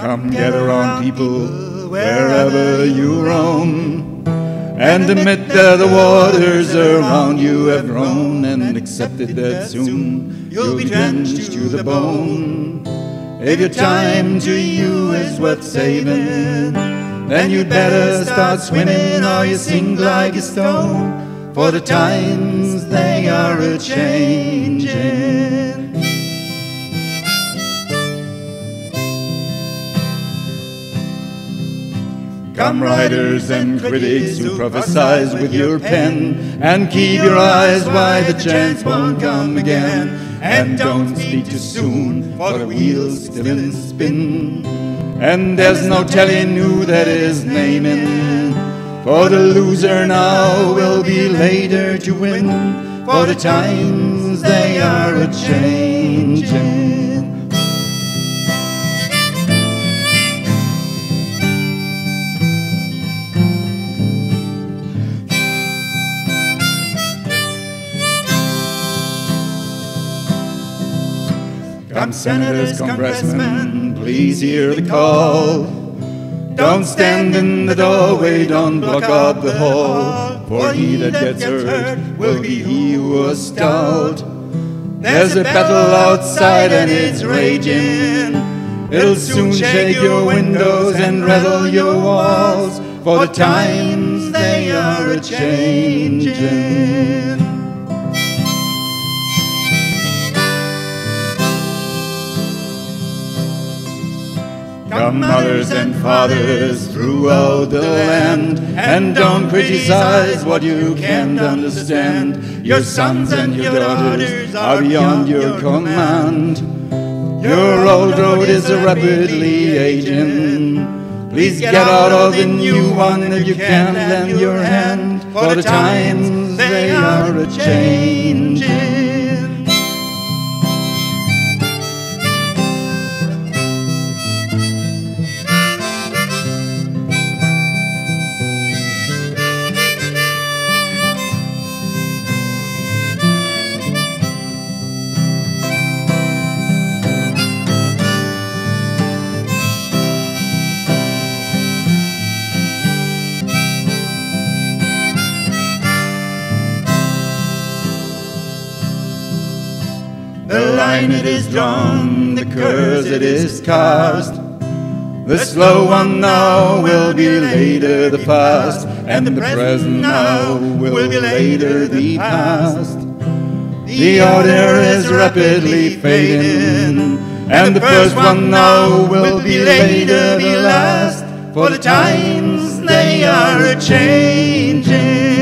Come gather on people wherever you roam, and admit that the waters around you have grown, and accepted that soon you'll be drenched to the bone. If your time to you is worth saving, then you'd better start swimming or you sink like a stone, for the times they are a changing. Come, writers and critics who prophesize with your pen, and keep your eyes wide, the chance won't come again. And don't speak too soon, for the wheel's still in spin. And there's no telling who that is naming, for the loser now will be later to win, for the times they are a Come, senators, congressmen, please hear the call. Don't stand in the doorway, don't block up the hall. For he that gets hurt will be he who was stalled. There's a battle outside and it's raging. It'll soon shake your windows and rattle your walls. For the times they are a changing. Come, mothers and fathers throughout the land, and don't criticize what you can't understand. Your sons and your daughters are beyond your command. Your old road is rapidly aging. Please get out of the new one if you can lend your hand, for the times they are a changing. The line it is drawn, the curse it is cast. The slow one now will be later the fast, and the present now will be later the past. The order is rapidly fading, and the first one now will be later the last, for the times they are a changing.